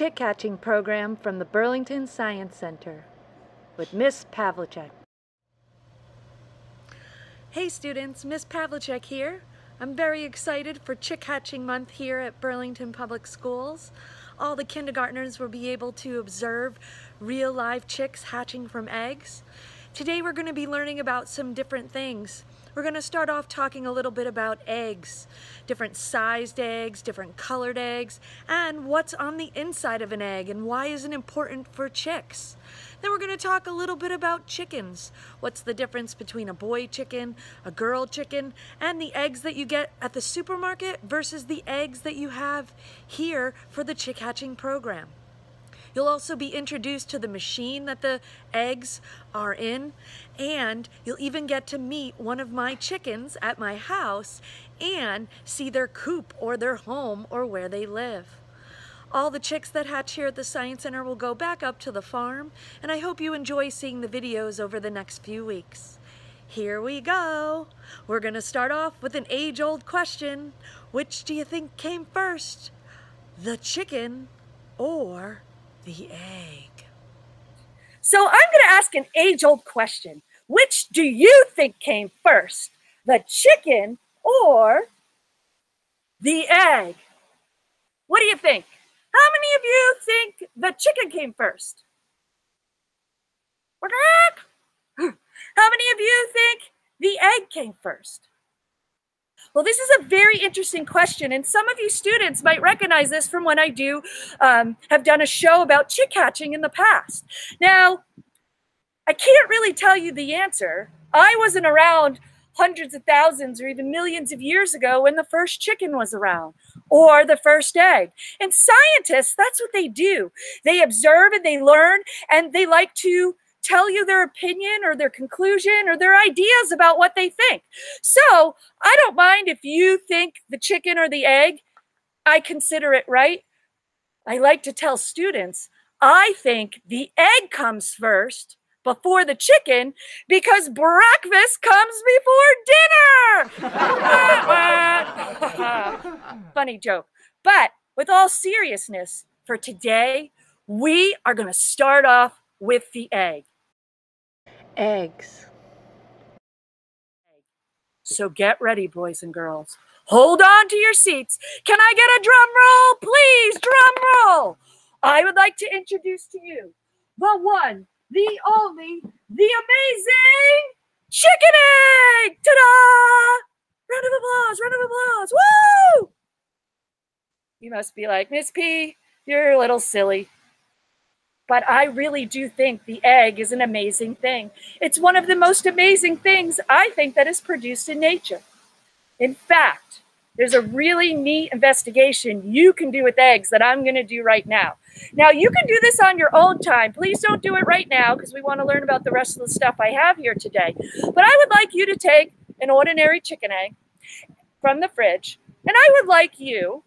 chick hatching program from the Burlington Science Center with Miss Pavlicek. Hey students, Miss Pavlicek here. I'm very excited for Chick Hatching Month here at Burlington Public Schools. All the kindergartners will be able to observe real live chicks hatching from eggs. Today we're going to be learning about some different things. We're going to start off talking a little bit about eggs, different sized eggs, different colored eggs, and what's on the inside of an egg and why is it important for chicks. Then we're going to talk a little bit about chickens. What's the difference between a boy chicken, a girl chicken, and the eggs that you get at the supermarket versus the eggs that you have here for the chick hatching program. You'll also be introduced to the machine that the eggs are in, and you'll even get to meet one of my chickens at my house and see their coop or their home or where they live. All the chicks that hatch here at the Science Center will go back up to the farm, and I hope you enjoy seeing the videos over the next few weeks. Here we go. We're going to start off with an age-old question. Which do you think came first? The chicken or the egg? So I'm going to ask an age-old question. Which do you think came first? The chicken or the egg? What do you think? How many of you think the chicken came first? How many of you think the egg came first? Well, this is a very interesting question, and some of you students might recognize this from when I do um, have done a show about chick hatching in the past. Now, I can't really tell you the answer. I wasn't around hundreds of thousands or even millions of years ago when the first chicken was around or the first egg. And scientists, that's what they do. They observe and they learn and they like to tell you their opinion or their conclusion or their ideas about what they think. So I don't mind if you think the chicken or the egg, I consider it right. I like to tell students, I think the egg comes first before the chicken because breakfast comes before dinner. Funny joke. But with all seriousness, for today, we are going to start off with the egg. Eggs. So get ready, boys and girls. Hold on to your seats. Can I get a drum roll? Please, drum roll. I would like to introduce to you the one, the only, the amazing chicken egg! Ta-da! Round of applause, round of applause. Woo! You must be like, Miss P, you're a little silly. But I really do think the egg is an amazing thing. It's one of the most amazing things I think that is produced in nature. In fact, there's a really neat investigation you can do with eggs that I'm going to do right now. Now, you can do this on your own time. Please don't do it right now because we want to learn about the rest of the stuff I have here today. But I would like you to take an ordinary chicken egg from the fridge, and I would like you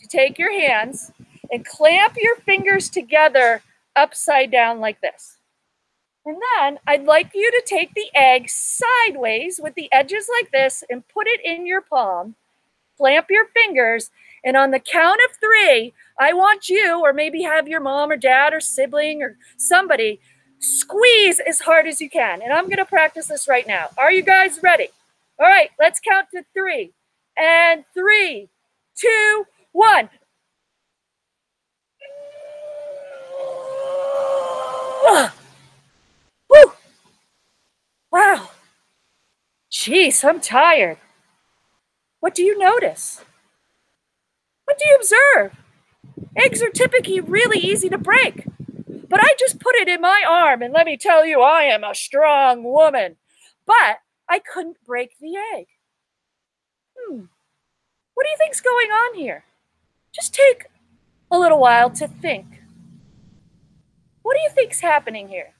to take your hands and clamp your fingers together upside down like this. And then I'd like you to take the egg sideways with the edges like this and put it in your palm. Clamp your fingers. And on the count of three, I want you, or maybe have your mom or dad or sibling or somebody, squeeze as hard as you can. And I'm going to practice this right now. Are you guys ready? All right, let's count to three. And three, two, one. Woo! Wow. Jeez, I'm tired. What do you notice? What do you observe? Eggs are typically really easy to break. But I just put it in my arm, and let me tell you, I am a strong woman. But I couldn't break the egg. Hmm. What do you think's going on here? Just take a little while to think. What do you think's happening here?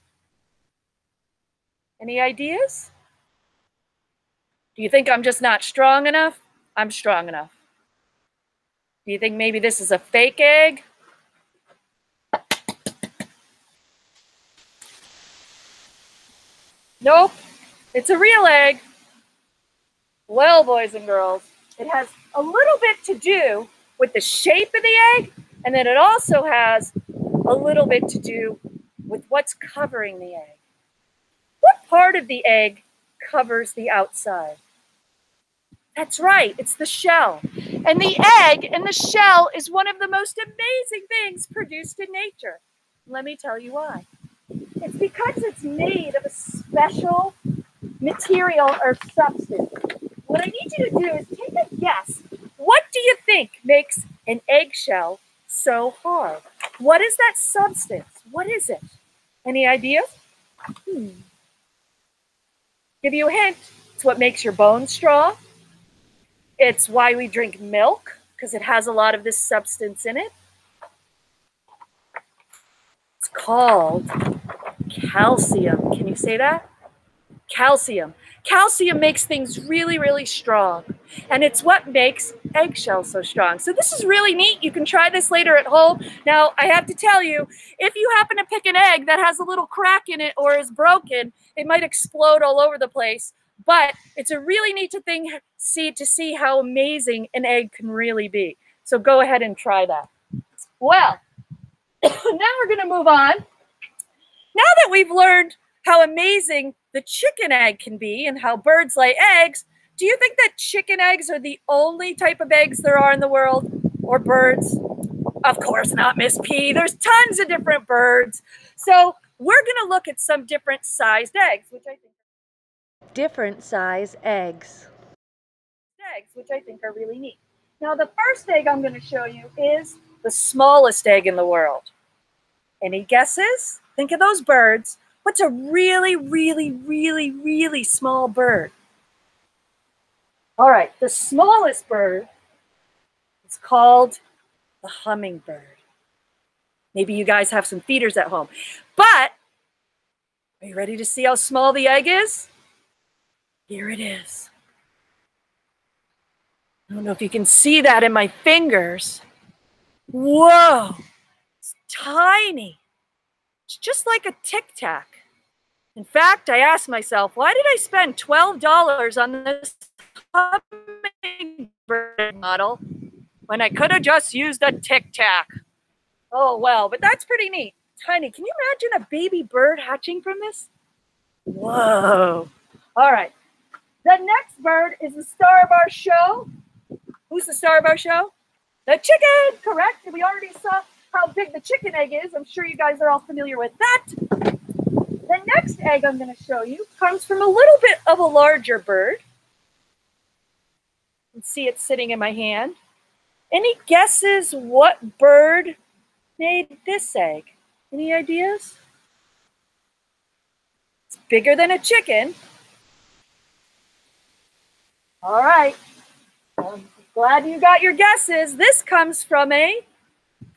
Any ideas? Do you think I'm just not strong enough? I'm strong enough. Do you think maybe this is a fake egg? Nope, it's a real egg. Well, boys and girls, it has a little bit to do with the shape of the egg And then it also has a little bit to do with what's covering the egg. What part of the egg covers the outside? That's right, it's the shell. And the egg and the shell is one of the most amazing things produced in nature. Let me tell you why. It's because it's made of a special material or substance. What I need you to do is take a guess. What do you think makes an eggshell so hard? What is that substance? What is it? Any ideas? Hmm. Give you a hint. It's what makes your bones strong. It's why we drink milk, because it has a lot of this substance in it. It's called calcium. Can you say that? Calcium. Calcium makes things really, really strong. And it's what makes eggshells so strong. So this is really neat. You can try this later at home. Now, I have to tell you, if you happen to pick an egg that has a little crack in it or is broken, it might explode all over the place. But it's a really neat thing see to see how amazing an egg can really be. So go ahead and try that. Well, now we're going to move on. Now that we've learned how amazing the chicken egg can be and how birds lay eggs, do you think that chicken eggs are the only type of eggs there are in the world or birds? Of course not, Miss P. There's tons of different birds. So we're going to look at some different sized eggs, which I think different size eggs. Eggs, which I think are really neat. Now the first egg I'm going to show you is the smallest egg in the world. Any guesses? Think of those birds What's a really, really, really, really small bird? All right, the smallest bird is called the hummingbird. Maybe you guys have some feeders at home. But are you ready to see how small the egg is? Here it is. I don't know if you can see that in my fingers. Whoa, it's tiny. It's just like a tic tac. In fact, I asked myself, why did I spend $12 on this hummingbird model when I could have just used a tic tac? Oh, well, but that's pretty neat. Tiny. Can you imagine a baby bird hatching from this? Whoa. All right. The next bird is the star of our show. Who's the star of our show? The chicken, correct? We already saw how big the chicken egg is. I'm sure you guys are all familiar with that. The next egg I'm going to show you comes from a little bit of a larger bird. You can see it sitting in my hand. Any guesses what bird made this egg? Any ideas? It's bigger than a chicken. All right. I'm glad you got your guesses. This comes from a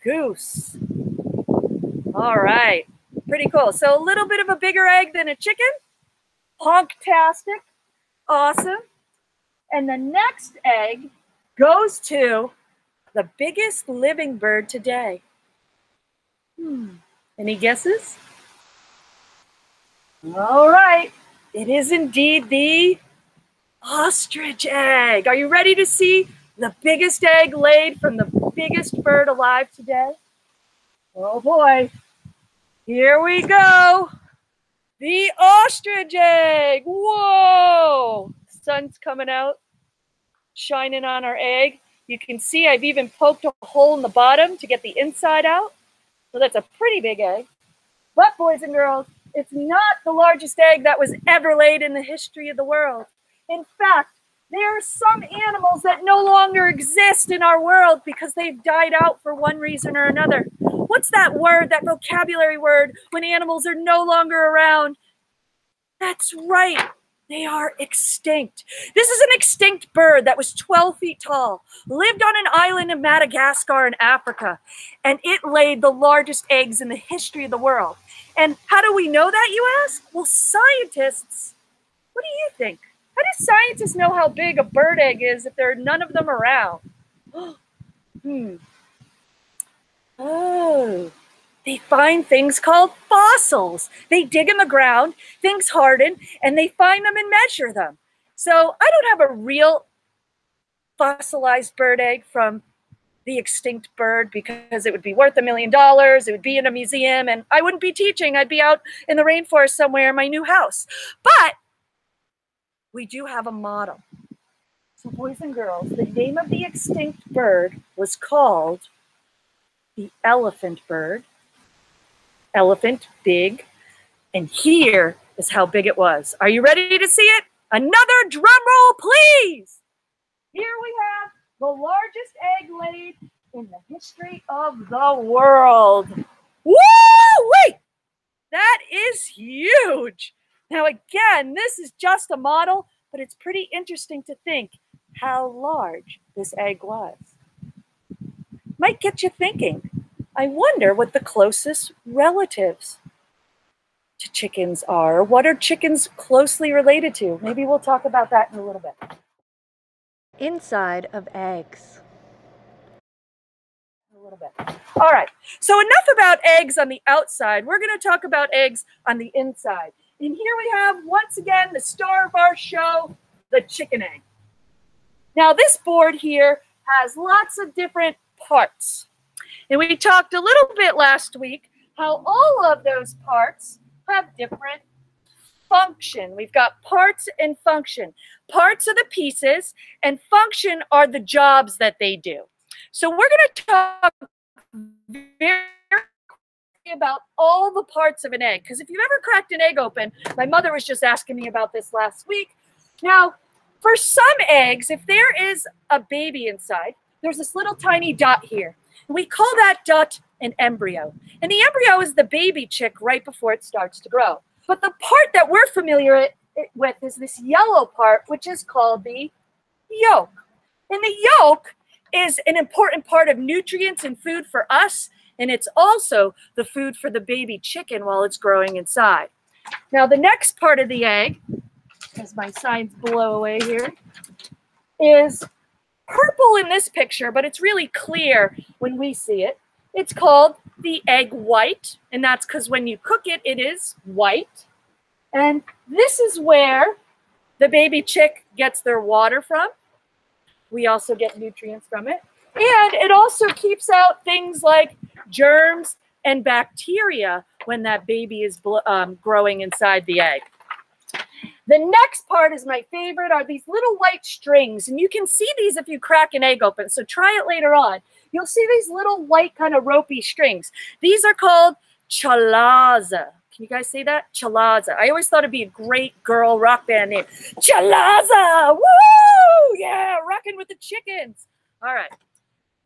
goose. All right, pretty cool. So a little bit of a bigger egg than a chicken. Honktastic, awesome. And the next egg goes to the biggest living bird today. Hmm. Any guesses? All right, it is indeed the ostrich egg. Are you ready to see the biggest egg laid from the biggest bird alive today? Oh boy, here we go. The ostrich egg. Whoa, sun's coming out, shining on our egg. You can see I've even poked a hole in the bottom to get the inside out. So that's a pretty big egg. But boys and girls, it's not the largest egg that was ever laid in the history of the world. In fact, there are some animals that no longer exist in our world because they've died out for one reason or another. What's that word, that vocabulary word, when animals are no longer around? That's right. They are extinct. This is an extinct bird that was 12 feet tall, lived on an island in Madagascar in Africa, and it laid the largest eggs in the history of the world. And how do we know that, you ask? Well, scientists, what do you think? How do scientists know how big a bird egg is if there are none of them around? hmm. Oh, they find things called fossils. They dig in the ground, things harden, and they find them and measure them. So I don't have a real fossilized bird egg from the extinct bird because it would be worth a million dollars. It would be in a museum and I wouldn't be teaching. I'd be out in the rainforest somewhere in my new house. But we do have a model. So, boys and girls, the name of the extinct bird was called the elephant bird. Elephant, big. And here is how big it was. Are you ready to see it? Another drum roll, please. Here we have the largest egg laid in the history of the world. Woo! Wait! That is huge. Now, again, this is just a model, but it's pretty interesting to think how large this egg was. Might get you thinking. I wonder what the closest relatives to chickens are. What are chickens closely related to? Maybe we'll talk about that in a little bit. Inside of eggs. A little bit. All right. So enough about eggs on the outside. We're going to talk about eggs on the inside. And here we have, once again, the star of our show, the chicken egg. Now, this board here has lots of different parts. And we talked a little bit last week how all of those parts have different function. We've got parts and function. Parts are the pieces, and function are the jobs that they do. So we're going to talk very about all the parts of an egg. Because if you've ever cracked an egg open, my mother was just asking me about this last week. Now, for some eggs, if there is a baby inside, there's this little tiny dot here. We call that dot an embryo. And the embryo is the baby chick right before it starts to grow. But the part that we're familiar with is this yellow part, which is called the yolk. And the yolk is an important part of nutrients and food for us, and it's also the food for the baby chicken while it's growing inside. Now, the next part of the egg as my signs blow away here, is purple in this picture, but it's really clear when we see it. It's called the egg white, and that's because when you cook it, it is white. And this is where the baby chick gets their water from. We also get nutrients from it. And it also keeps out things like germs and bacteria when that baby is um, growing inside the egg. The next part is my favorite are these little white strings. And you can see these if you crack an egg open. So try it later on. You'll see these little white kind of ropey strings. These are called chalaza. Can you guys see that? Chalaza. I always thought it'd be a great girl rock band name. Chalaza! Woo! Yeah, rocking with the chickens. All right.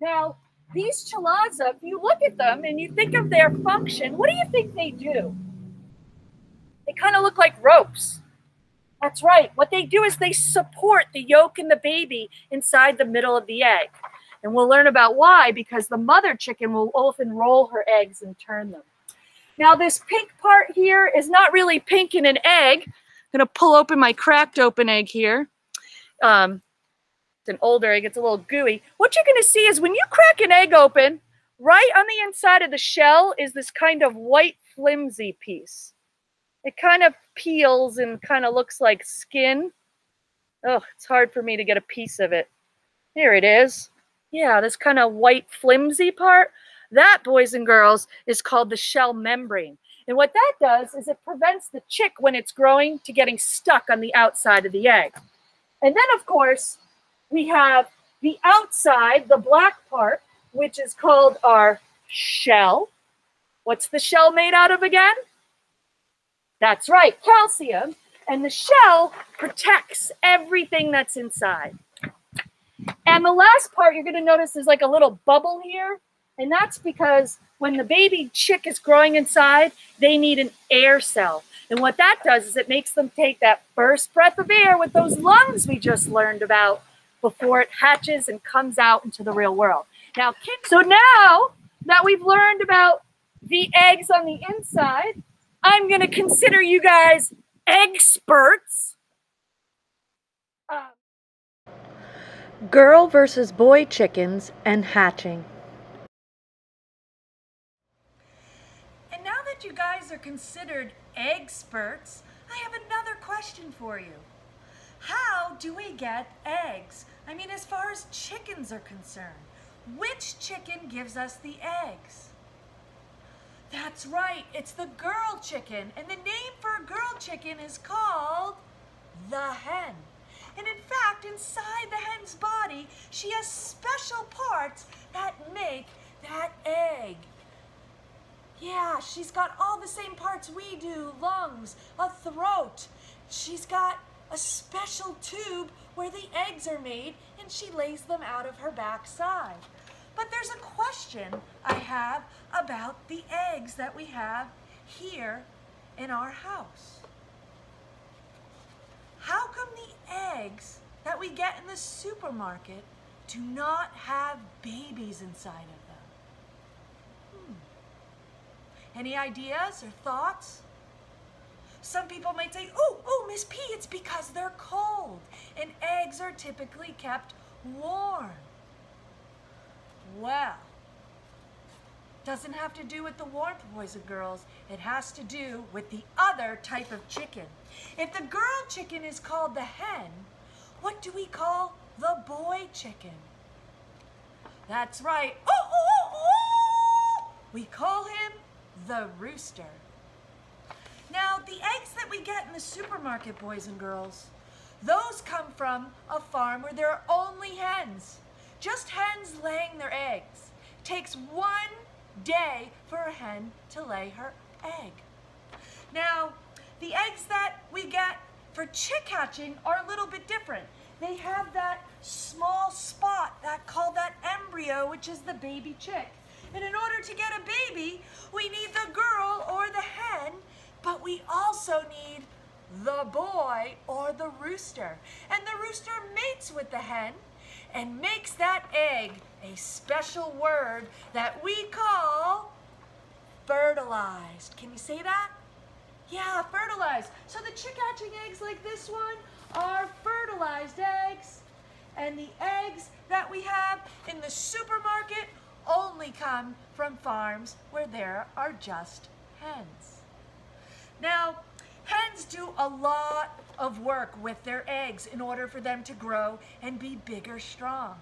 Now, these chalaza, if you look at them and you think of their function, what do you think they do? They kind of look like ropes. That's right. What they do is they support the yolk and the baby inside the middle of the egg. And we'll learn about why because the mother chicken will often roll her eggs and turn them. Now, this pink part here is not really pink in an egg. I'm going to pull open my cracked open egg here. Um, it's an older egg, gets a little gooey. What you're going to see is when you crack an egg open, right on the inside of the shell is this kind of white flimsy piece. It kind of peels and kind of looks like skin. Oh, it's hard for me to get a piece of it. Here it is. Yeah, this kind of white flimsy part. That, boys and girls, is called the shell membrane. And what that does is it prevents the chick when it's growing to getting stuck on the outside of the egg. And then, of course, we have the outside, the black part, which is called our shell. What's the shell made out of again? That's right, calcium. And the shell protects everything that's inside. And the last part you're going to notice is like a little bubble here. And that's because when the baby chick is growing inside, they need an air cell. And what that does is it makes them take that first breath of air with those lungs we just learned about before it hatches and comes out into the real world. Now, so now that we've learned about the eggs on the inside, I'm going to consider you guys experts. Um, Girl versus boy chickens and hatching. And now that you guys are considered experts, I have another question for you. How do we get eggs? I mean, as far as chickens are concerned, which chicken gives us the eggs? That's right, it's the girl chicken. And the name for a girl chicken is called the hen. And in fact, inside the hen's body, she has special parts that make that egg. Yeah, she's got all the same parts we do, lungs, a throat. She's got a special tube where the eggs are made and she lays them out of her backside. But there's a question I have about the eggs that we have here in our house. How come the eggs that we get in the supermarket do not have babies inside of them? Hmm. Any ideas or thoughts? Some people might say, oh, oh, Miss P, it's because they're cold and eggs are typically kept warm. Well, doesn't have to do with the warmth, boys and girls. It has to do with the other type of chicken. If the girl chicken is called the hen, what do we call the boy chicken? That's right. Oh, oh, oh, we call him the rooster. Now, the eggs that we get in the supermarket, boys and girls, those come from a farm where there are only hens. Just hens laying their eggs. It takes one day for a hen to lay her egg. Now, the eggs that we get for chick hatching are a little bit different. They have that small spot that called that embryo, which is the baby chick. And in order to get a baby, we need the girl or the hen, but we also need the boy or the rooster. And the rooster mates with the hen, and makes that egg a special word that we call fertilized. Can you say that? Yeah, fertilized. So the chick hatching eggs like this one are fertilized eggs. And the eggs that we have in the supermarket only come from farms where there are just hens. Now, hens do a lot of work with their eggs in order for them to grow and be bigger strong.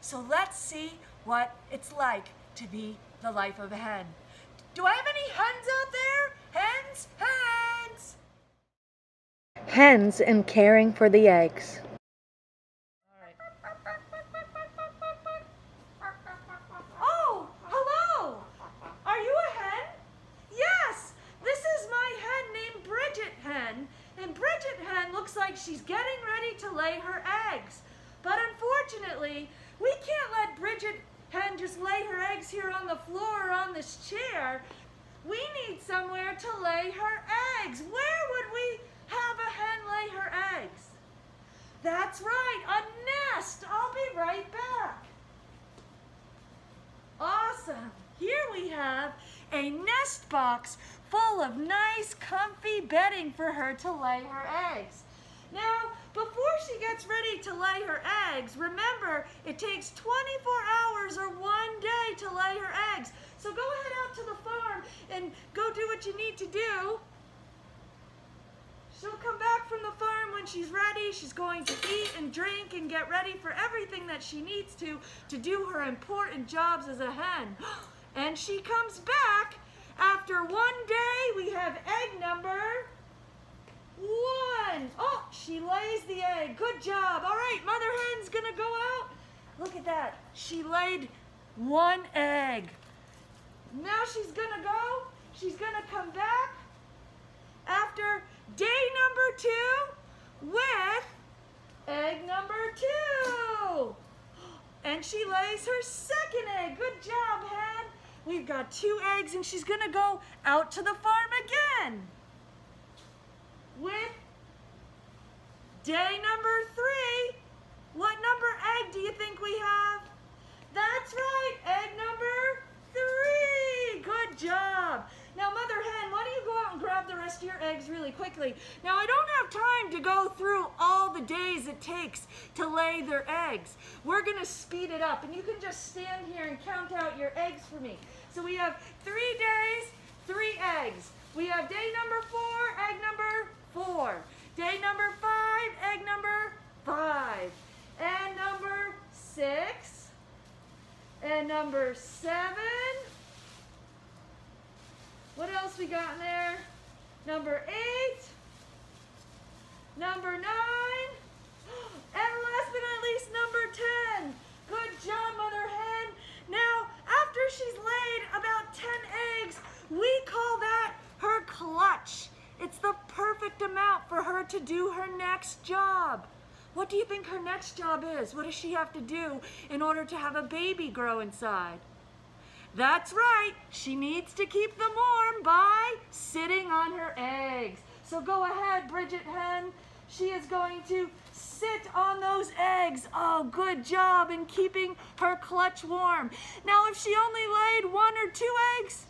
So let's see what it's like to be the life of a hen. Do I have any hens out there? Hens? Hens! Hens and caring for the eggs. She's getting ready to lay her eggs. But unfortunately, we can't let Bridget hen just lay her eggs here on the floor or on this chair. We need somewhere to lay her eggs. Where would we have a hen lay her eggs? That's right, a nest. I'll be right back. Awesome. Here we have a nest box full of nice comfy bedding for her to lay her eggs. Now, before she gets ready to lay her eggs, remember, it takes 24 hours or one day to lay her eggs. So go ahead out to the farm and go do what you need to do. She'll come back from the farm when she's ready. She's going to eat and drink and get ready for everything that she needs to to do her important jobs as a hen. And she comes back after one day. We have egg number one. Oh, she lays the egg. Good job. All right, mother hen's gonna go out. Look at that. She laid one egg. Now she's gonna go. She's gonna come back after day number two with egg number two. And she lays her second egg. Good job, hen. We've got two eggs and she's gonna go out to the farm again with day number three. What number egg do you think we have? That's right, egg number three. Good job. Now, Mother Hen, why don't you go out and grab the rest of your eggs really quickly? Now, I don't have time to go through all the days it takes to lay their eggs. We're going to speed it up, and you can just stand here and count out your eggs for me. So we have three days, three eggs. We have day number four, egg number four. Day number five, egg number five. And number six, And number seven. What else we got in there? Number eight. Number nine. And last but not least, number 10. Good job, Mother Hen. Now, after she's laid about 10 eggs, we call that her clutch. It's the perfect amount for her to do her next job. What do you think her next job is? What does she have to do in order to have a baby grow inside? That's right, she needs to keep them warm by sitting on her eggs. So go ahead, Bridget Hen. She is going to sit on those eggs. Oh, good job in keeping her clutch warm. Now, if she only laid one or two eggs,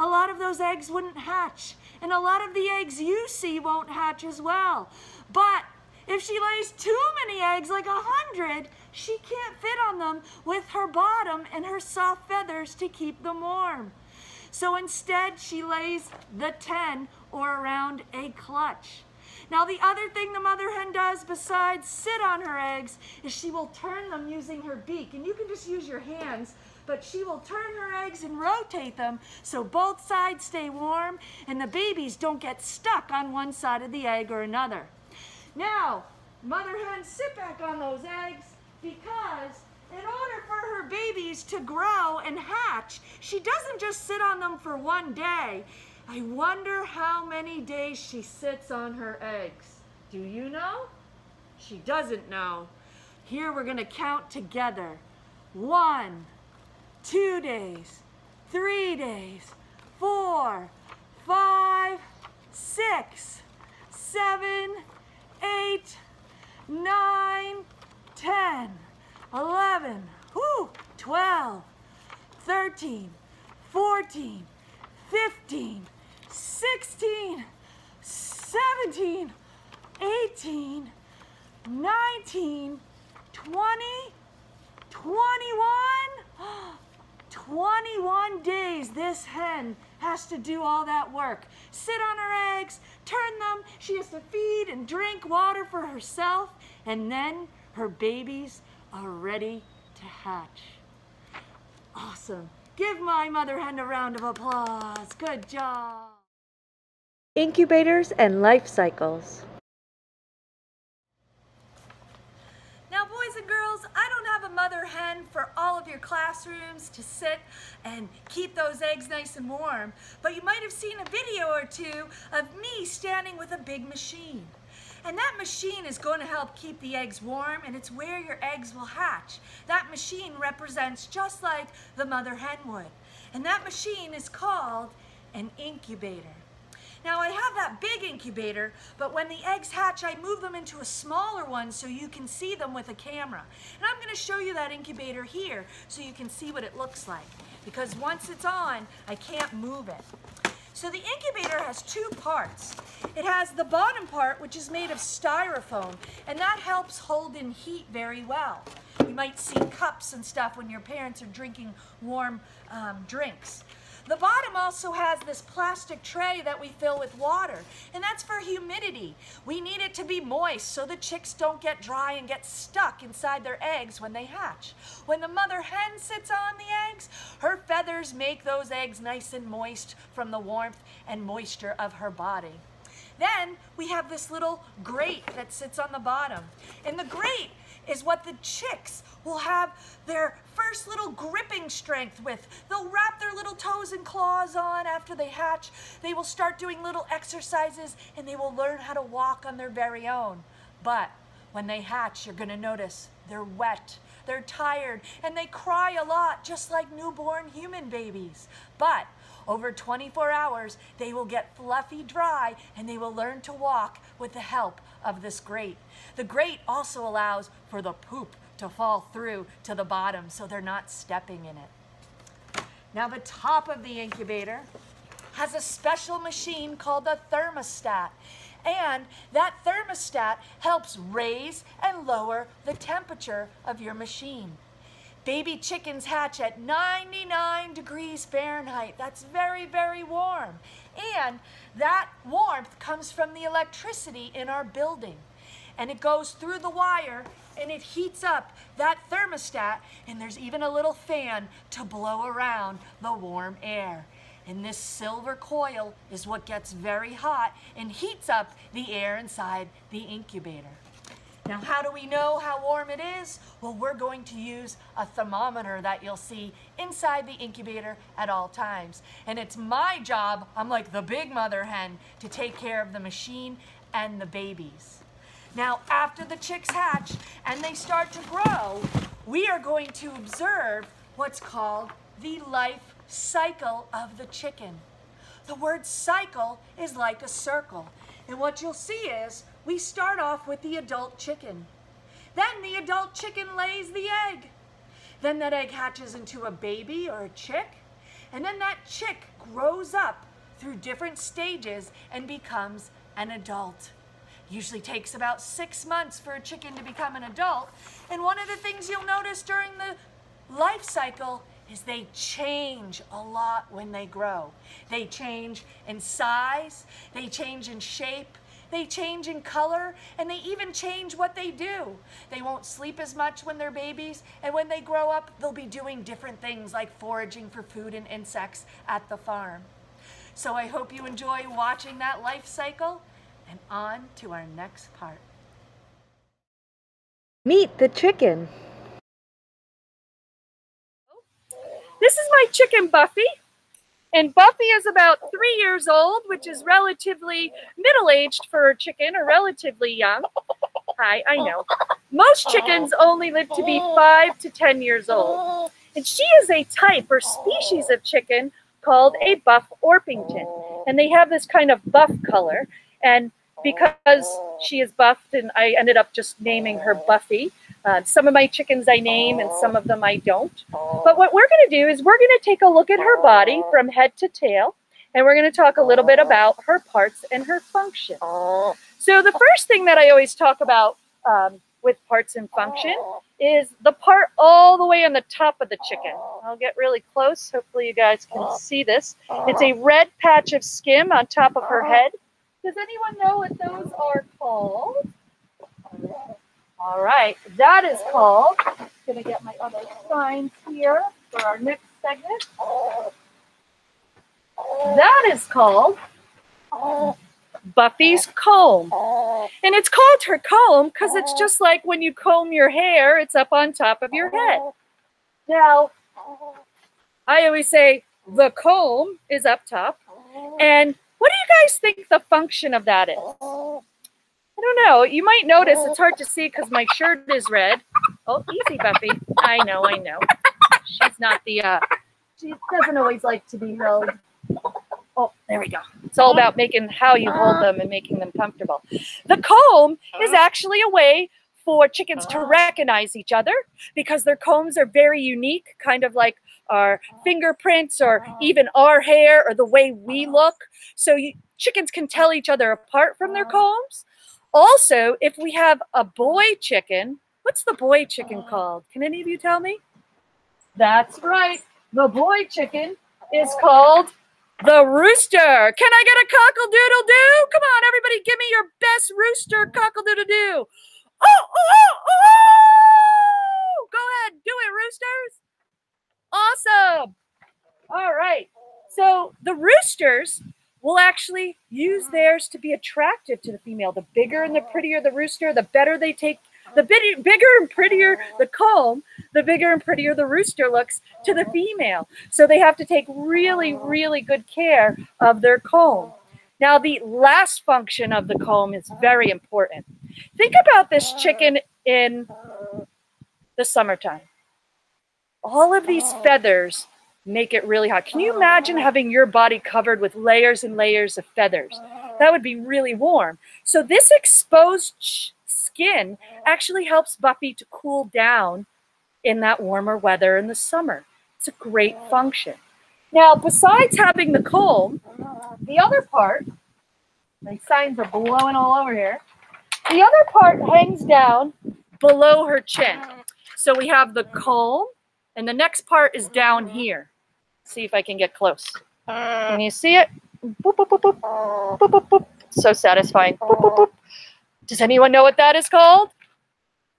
a lot of those eggs wouldn't hatch. And a lot of the eggs you see won't hatch as well. But if she lays too many eggs, like a hundred, she can't fit on them with her bottom and her soft feathers to keep them warm. So instead, she lays the 10 or around a clutch. Now the other thing the mother hen does besides sit on her eggs is she will turn them using her beak. And you can just use your hands, but she will turn her eggs and rotate them so both sides stay warm and the babies don't get stuck on one side of the egg or another. Now, mother hen sit back on those eggs because in order for her babies to grow and hatch, she doesn't just sit on them for one day. I wonder how many days she sits on her eggs. Do you know? She doesn't know. Here we're going to count together. One, two days, three days, four, five, six, seven, eight, nine, ten, eleven, whoo, twelve, thirteen, fourteen, fifteen, sixteen, seventeen, eighteen, nineteen, twenty, twenty-one. 21 days this hen has to do all that work. Sit on her eggs, turn them, she has to feed and drink water for herself, and then her babies are ready to hatch. Awesome. Give my mother hen a round of applause. Good job. Incubators and life cycles. Now, boys and girls, Mother hen for all of your classrooms to sit and keep those eggs nice and warm, but you might have seen a video or two of me standing with a big machine. And that machine is going to help keep the eggs warm and it's where your eggs will hatch. That machine represents just like the mother hen would. And that machine is called an incubator. Now I have that big incubator, but when the eggs hatch, I move them into a smaller one so you can see them with a camera. And I'm gonna show you that incubator here so you can see what it looks like. Because once it's on, I can't move it. So the incubator has two parts. It has the bottom part, which is made of styrofoam, and that helps hold in heat very well. You might see cups and stuff when your parents are drinking warm um, drinks. The bottom also has this plastic tray that we fill with water, and that's for humidity. We need it to be moist so the chicks don't get dry and get stuck inside their eggs when they hatch. When the mother hen sits on the eggs, her feathers make those eggs nice and moist from the warmth and moisture of her body. Then we have this little grate that sits on the bottom. And the grate is what the chicks will have their first little gripping strength with. They'll wrap their little toes and claws on after they hatch. They will start doing little exercises and they will learn how to walk on their very own. But when they hatch, you're gonna notice they're wet, they're tired, and they cry a lot, just like newborn human babies. But over 24 hours, they will get fluffy dry and they will learn to walk with the help of this grate. The grate also allows for the poop to fall through to the bottom so they're not stepping in it. Now the top of the incubator has a special machine called the thermostat. And that thermostat helps raise and lower the temperature of your machine. Baby chickens hatch at 99 degrees Fahrenheit. That's very, very warm. And that warmth comes from the electricity in our building. And it goes through the wire and it heats up that thermostat and there's even a little fan to blow around the warm air. And this silver coil is what gets very hot and heats up the air inside the incubator. Now, how do we know how warm it is? Well, we're going to use a thermometer that you'll see inside the incubator at all times. And it's my job, I'm like the big mother hen, to take care of the machine and the babies. Now, after the chicks hatch and they start to grow, we are going to observe what's called the life cycle of the chicken. The word cycle is like a circle. And what you'll see is we start off with the adult chicken. Then the adult chicken lays the egg. Then that egg hatches into a baby or a chick. And then that chick grows up through different stages and becomes an adult. Usually takes about six months for a chicken to become an adult. And one of the things you'll notice during the life cycle is they change a lot when they grow. They change in size, they change in shape, they change in color, and they even change what they do. They won't sleep as much when they're babies, and when they grow up, they'll be doing different things like foraging for food and insects at the farm. So I hope you enjoy watching that life cycle, and on to our next part. Meet the chicken. This is my chicken Buffy. And Buffy is about three years old, which is relatively middle-aged for a chicken or relatively young. Hi, I know. Most chickens only live to be five to 10 years old. And she is a type or species of chicken called a buff Orpington. And they have this kind of buff color. And because she is buffed, and I ended up just naming her Buffy, uh, some of my chickens I name and some of them I don't. But what we're going to do is we're going to take a look at her body from head to tail, and we're going to talk a little bit about her parts and her function. So the first thing that I always talk about um, with parts and function is the part all the way on the top of the chicken. I'll get really close. Hopefully you guys can see this. It's a red patch of skin on top of her head. Does anyone know what those are called? All right, that is called, I'm gonna get my other signs here for our next segment. That is called Buffy's comb. And it's called her comb because it's just like when you comb your hair, it's up on top of your head. Now, I always say the comb is up top. And what do you guys think the function of that is? I don't know. You might notice it's hard to see because my shirt is red. Oh, easy, Buffy. I know, I know. She's not the, uh, she doesn't always like to be held. Oh, there we go. It's all about making how you hold them and making them comfortable. The comb is actually a way for chickens to recognize each other because their combs are very unique, kind of like our fingerprints or even our hair or the way we look. So you, chickens can tell each other apart from their combs. Also, if we have a boy chicken, what's the boy chicken called? Can any of you tell me? That's right. The boy chicken is called the rooster. Can I get a cockle doodle doo? Come on, everybody, give me your best rooster cockle doodle doo. Oh oh, oh, oh, oh, oh! Go ahead, do it, roosters. Awesome. All right. So the roosters will actually use theirs to be attractive to the female. The bigger and the prettier the rooster, the better they take, the bit, bigger and prettier the comb, the bigger and prettier the rooster looks to the female. So they have to take really, really good care of their comb. Now, the last function of the comb is very important. Think about this chicken in the summertime. All of these oh. feathers make it really hot. Can you imagine oh. having your body covered with layers and layers of feathers? That would be really warm. So this exposed skin actually helps Buffy to cool down in that warmer weather in the summer. It's a great oh. function. Now, besides having the comb, the other part, my signs are blowing all over here. The other part hangs down below her chin. So we have the comb, and the next part is down here. See if I can get close. Uh, can you see it? Boop, boop, boop, so satisfying. Does anyone know what that is called?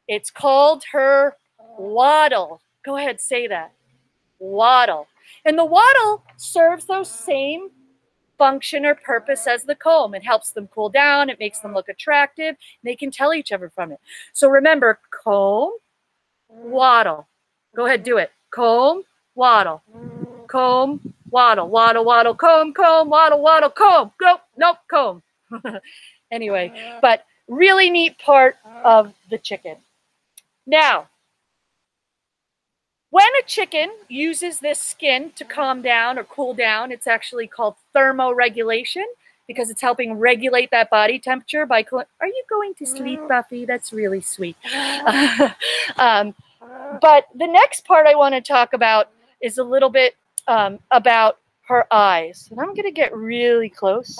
It's called her wattle. Go ahead, say that. Wattle. And the wattle serves those same function or purpose as the comb. It helps them cool down, it makes them look attractive. They can tell each other from it. So remember comb, wattle. Go ahead, do it. Comb, wattle. Comb, wattle, wattle, wattle, comb, comb, wattle, wattle, comb. Go, nope, comb. anyway, but really neat part of the chicken. Now, when a chicken uses this skin to calm down or cool down, it's actually called thermoregulation because it's helping regulate that body temperature by cooling. Are you going to sleep, Buffy? That's really sweet. um, but the next part I want to talk about is a little bit um, about her eyes. And I'm going to get really close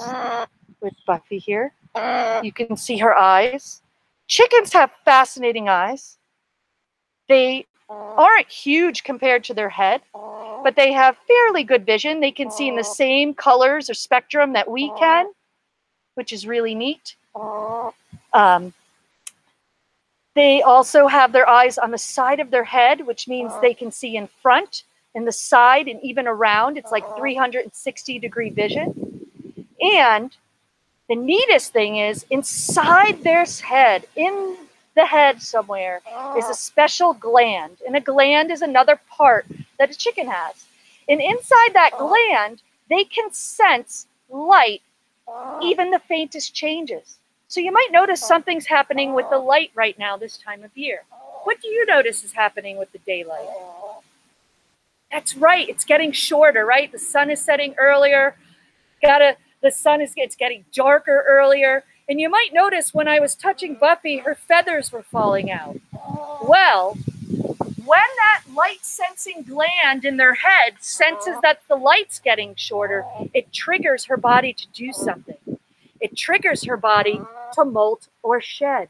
with Buffy here. You can see her eyes. Chickens have fascinating eyes. They aren't huge compared to their head, but they have fairly good vision. They can see in the same colors or spectrum that we can, which is really neat. Um, they also have their eyes on the side of their head, which means they can see in front, in the side, and even around. It's like uh-huh. 360 degree vision. And the neatest thing is inside their head, in the head somewhere, is a oh. special gland. And a gland is another part that a chicken has. And inside that oh. gland, they can sense light, oh. even the faintest changes. So you might notice something's happening with the light right now this time of year. What do you notice is happening with the daylight? That's right, it's getting shorter, right? The sun is setting earlier. Gotta the sun is it's getting darker earlier. And you might notice when I was touching Buffy, her feathers were falling out. Well, when that light sensing gland in their head senses that the light's getting shorter, it triggers her body to do something. It triggers her body to molt or shed.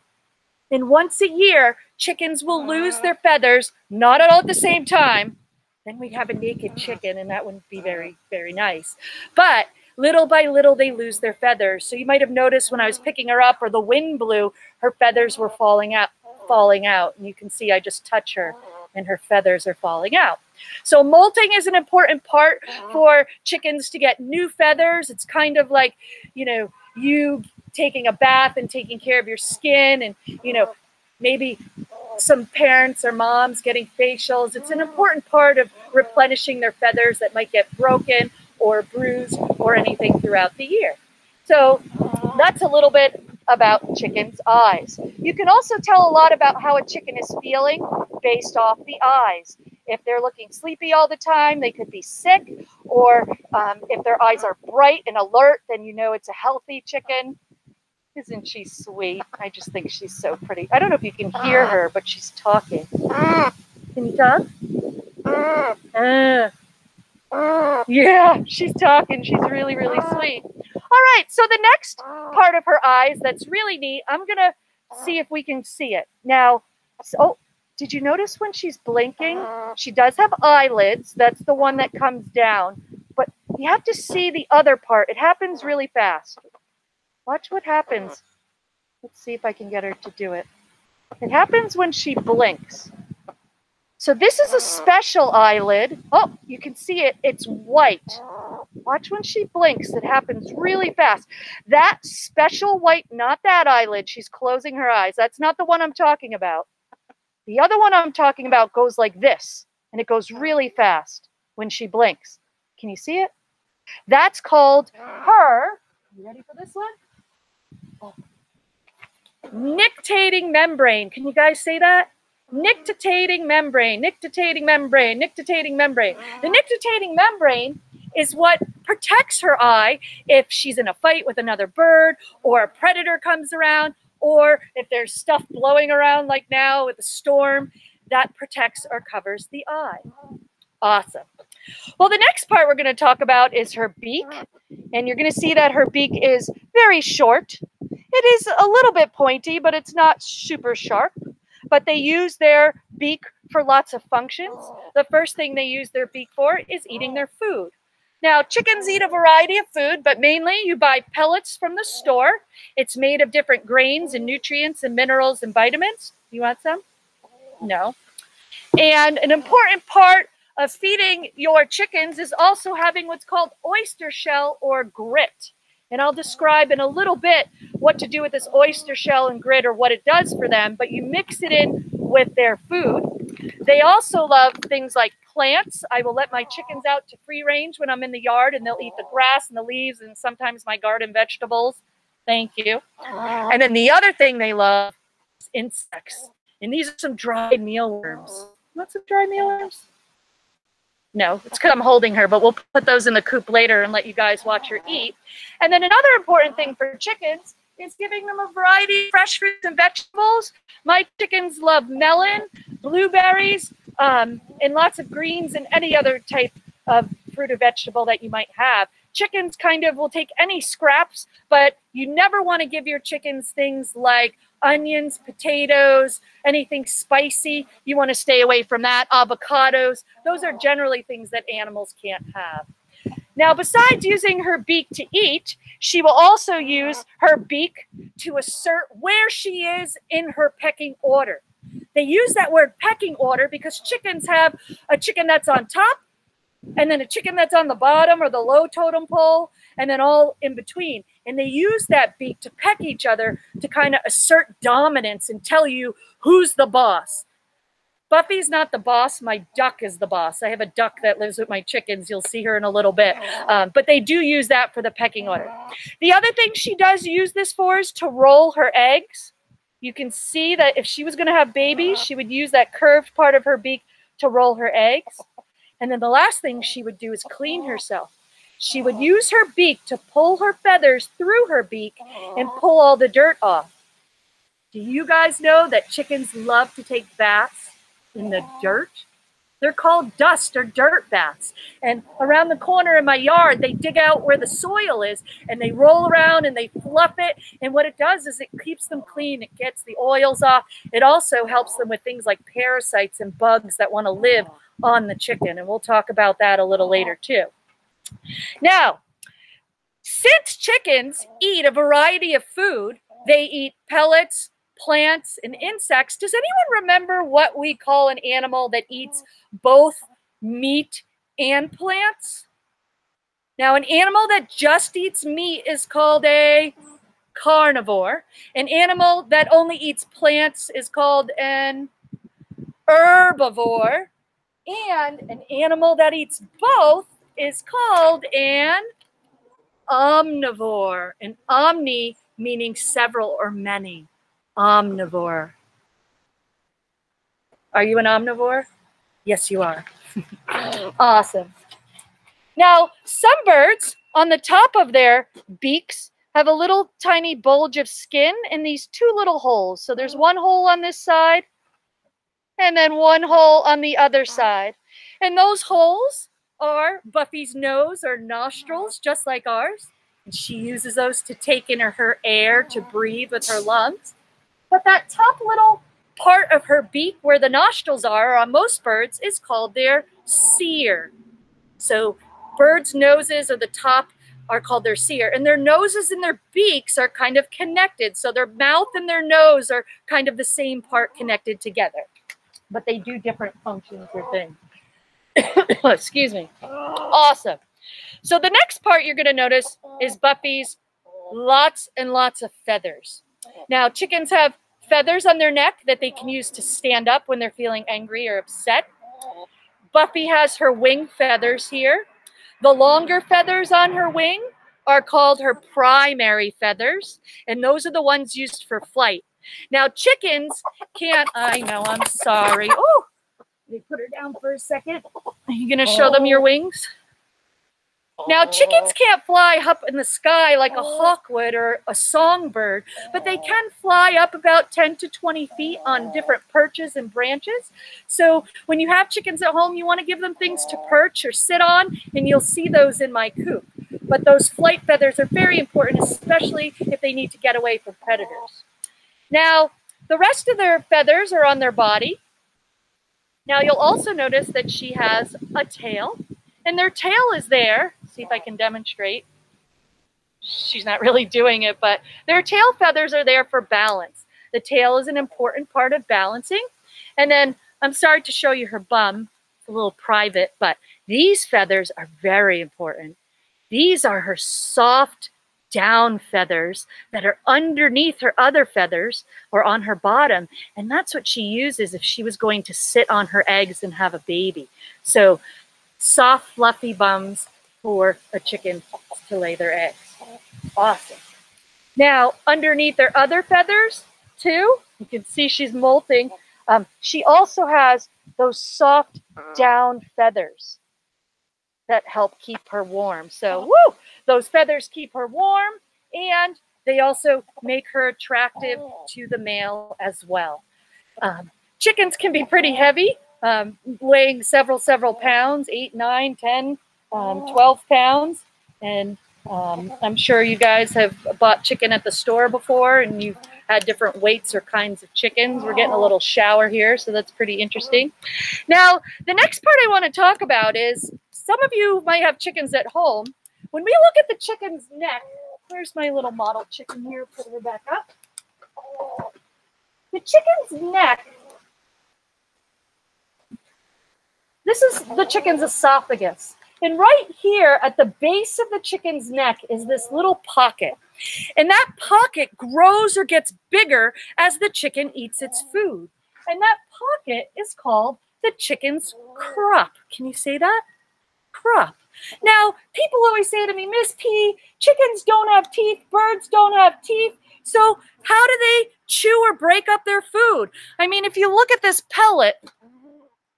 And once a year, chickens will lose their feathers, not at all at the same time. Then we'd have a naked chicken, and that wouldn't be very, very nice. But little by little, they lose their feathers. So you might have noticed when I was picking her up or the wind blew, her feathers were falling out, falling out. And you can see I just touch her and her feathers are falling out. So molting is an important part uh-huh. for chickens to get new feathers. It's kind of like, you know, you taking a bath and taking care of your skin and you know maybe some parents or moms getting facials it's an important part of replenishing their feathers that might get broken or bruised or anything throughout the year so that's a little bit about chickens eyes you can also tell a lot about how a chicken is feeling based off the eyes if they're looking sleepy all the time, they could be sick. Or um, if their eyes are bright and alert, then you know it's a healthy chicken. Isn't she sweet? I just think she's so pretty. I don't know if you can hear her, but she's talking. Can you talk? Uh, yeah, she's talking. She's really, really sweet. All right, so the next part of her eyes that's really neat, I'm going to see if we can see it. Now, so, oh, did you notice when she's blinking? She does have eyelids. That's the one that comes down. But you have to see the other part. It happens really fast. Watch what happens. Uh-huh. Let's see if I can get her to do it. It happens when she blinks. So this is a uh-huh. special eyelid. Oh, you can see it. It's white. Watch when she blinks. It happens really fast. That special white, not that eyelid. She's closing her eyes. That's not the one I'm talking about. The other one I'm talking about goes like this, and it goes really fast when she blinks. Can you see it? That's called uh-huh. her. You ready for this one? Nictitating membrane. Can you guys say that? Nictitating membrane, nictitating membrane, nictitating membrane. The uh-huh. nictitating membrane is what protects her eye if she's in a fight with another bird or a predator comes around or if there's stuff blowing around like now with a storm, that protects or covers the eye. Awesome. Well, the next part we're going to talk about is her beak. And you're going to see that her beak is very short. It is a little bit pointy, but it's not super sharp. But they use their beak for lots of functions. Oh. The first thing they use their beak for is eating their food. Now, chickens eat a variety of food, but mainly you buy pellets from the store. It's made of different grains and nutrients and minerals and vitamins. You want some? No. And an important part of feeding your chickens is also having what's called oyster shell or grit. And I'll describe in a little bit what to do with this oyster shell and grit or what it does for them, but you mix it in with their food. They also love things like plants. I will let my chickens out to free range when I'm in the yard and they'll eat the grass and the leaves and sometimes my garden vegetables. Thank you. And then the other thing they love is insects. And these are some dried mealworms. Want some dried mealworms? No, it's because I'm holding her, but we'll put those in the coop later and let you guys watch her eat. And then another important thing for chickens is giving them a variety of fresh fruits and vegetables. My chickens love melon, blueberries, um, and lots of greens and any other type of fruit or vegetable that you might have. Chickens kind of will take any scraps, but you never want to give your chickens things like onions, potatoes, anything spicy. You want to stay away from that. Avocados, those are generally things that animals can't have. Now, besides using her beak to eat, she will also use her beak to assert where she is in her pecking order. They use that word pecking order because chickens have a chicken that's on top, and then a chicken that's on the bottom or the low totem pole, and then all in between. And they use that beak to peck each other to kind of assert dominance and tell you who's the boss. Buffy's not the boss. My duck is the boss. I have a duck that lives with my chickens. You'll see her in a little bit. Um, but they do use that for the pecking order. The other thing she does use this for is to roll her eggs. You can see that if she was going to have babies, she would use that curved part of her beak to roll her eggs. And then the last thing she would do is clean herself. She would use her beak to pull her feathers through her beak and pull all the dirt off. Do you guys know that chickens love to take baths in the dirt. They're called dust or dirt baths. And around the corner in my yard, they dig out where the soil is and they roll around and they fluff it. And what it does is it keeps them clean. It gets the oils off. It also helps them with things like parasites and bugs that want to live on the chicken. And we'll talk about that a little later too. Now, since chickens eat a variety of food, they eat pellets, plants, and insects. Does anyone remember what we call an animal that eats both meat and plants? Now, an animal that just eats meat is called a carnivore. An animal that only eats plants is called an herbivore. And an animal that eats both is called an omnivore. An omni meaning several or many omnivore. Are you an omnivore? Yes, you are. awesome. Now, some birds on the top of their beaks have a little tiny bulge of skin in these two little holes. So there's one hole on this side and then one hole on the other side. And those holes are Buffy's nose or nostrils, just like ours. And she uses those to take in her, air to breathe with her lungs. But that top little part of her beak where the nostrils are on most birds is called their cere. So birds' noses or the top are called their cere. And their noses and their beaks are kind of connected. So their mouth and their nose are kind of the same part connected together. But they do different functions or things. Excuse me. Awesome. So the next part you're going to notice is Buffy's lots and lots of feathers. Now, chickens have feathers on their neck that they can use to stand up when they're feeling angry or upset. Buffy has her wing feathers here. The longer feathers on her wing are called her primary feathers, and those are the ones used for flight. Now, chickens can't, I know, I'm sorry. Oh, let me put her down for a second. Are you going to show them your oh. wings? Now, chickens oh. can't fly up in the sky like a oh. hawk would or a songbird, but they can fly up about 10 to 20 feet on different perches and branches. So when you have chickens at home, you want to give them things to perch or sit on, and you'll see those in my coop. But those flight feathers are very important, especially if they need to get away from predators. Now, the rest of their feathers are on their body. Now, you'll also notice that she has a tail, and their tail is there See if I can demonstrate. She's not really doing it, but their tail feathers are there for balance. The tail is an important part of balancing. And then I'm sorry to show you her bum. It's a little private, but these feathers are very important. These are her soft down feathers that are underneath her other feathers or on her bottom. And that's what she uses if she was going to sit on her eggs and have a baby. So soft, fluffy bums for a chicken to lay their eggs. Awesome. Now, underneath their other feathers, too, you can see she's molting. Um, she also has those soft down feathers that help keep her warm. So, woo, those feathers keep her warm and they also make her attractive to the male as well. Um, chickens can be pretty heavy, um, weighing several, several pounds, eight, nine, 10, um, 12 pounds. And um, I'm sure you guys have bought chicken at the store before and you've had different weights or kinds of chickens. We're getting a little shower here, so that's pretty interesting. Now, the next part I want to talk about is some of you might have chickens at home. When we look at the chicken's neck, where's my little model chicken here? Put her back up. The chicken's neck, this is the chicken's esophagus. And right here at the base of the chicken's neck is this little pocket. And that pocket grows or gets bigger as the chicken eats its food. And that pocket is called the chicken's crop. Can you say that? Crop. Now, people always say to me, Miss P, chickens don't have teeth, birds don't have teeth. So, how do they chew or break up their food? I mean, if you look at this pellet,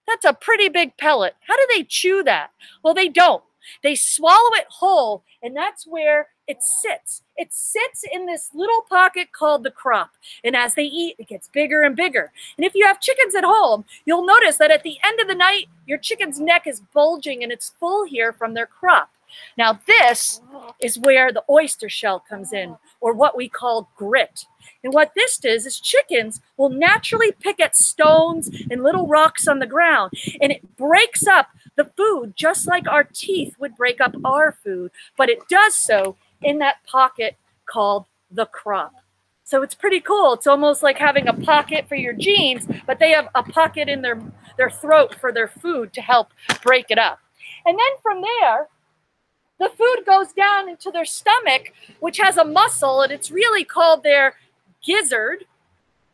that's a pretty big pellet. How do they chew that? Well, they don't. They swallow it whole, and that's where it sits. It sits in this little pocket called the crop. And as they eat, it gets bigger and bigger. And if you have chickens at home, you'll notice that at the end of the night, your chicken's neck is bulging and it's full here from their crop. Now, this is where the oyster shell comes in, or what we call grit. And what this does is chickens will naturally pick at stones and little rocks on the ground, and it breaks up the food just like our teeth would break up our food, but it does so in that pocket called the crop. So it's pretty cool. It's almost like having a pocket for your jeans, but they have a pocket in their, their throat for their food to help break it up. And then from there, the food goes down into their stomach, which has a muscle, and it's really called their gizzard.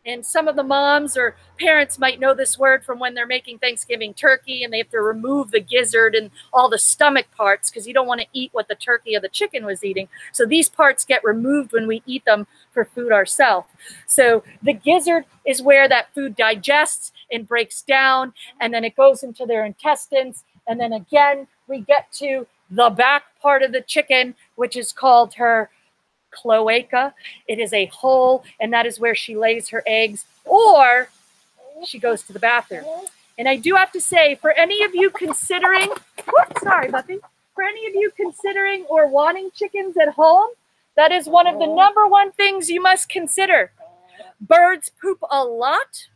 And some of the moms or parents might know this word from when they're making Thanksgiving turkey and they have to remove the gizzard and all the stomach parts because you don't want to eat what the turkey or the chicken was eating. So these parts get removed when we eat them for food ourselves. So the gizzard is where that food digests and breaks down, and then it goes into their intestines. And then again, we get to the back part of the chicken, which is called her cloaca. It is a hole, and that is where she lays her eggs, or she goes to the bathroom. And I do have to say, for any of you considering, whoops, sorry, Buffy, for any of you considering or wanting chickens at home, that is one of the number one things you must consider. Birds poop a lot,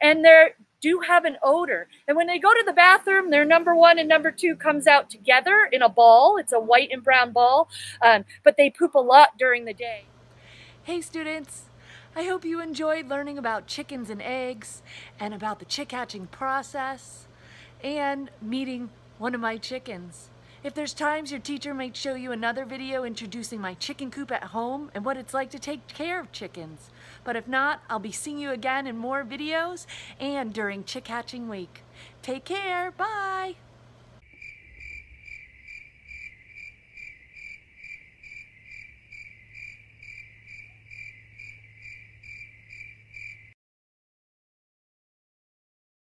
and they're do have an odor. And when they go to the bathroom, their number one and number two comes out together in a ball. It's a white and brown ball, um, but they poop a lot during the day. Hey students, I hope you enjoyed learning about chickens and eggs and about the chick hatching process and meeting one of my chickens. If there's times your teacher might show you another video introducing my chicken coop at home and what it's like to take care of chickens. But if not, I'll be seeing you again in more videos and during Chick Hatching Week. Take care. Bye.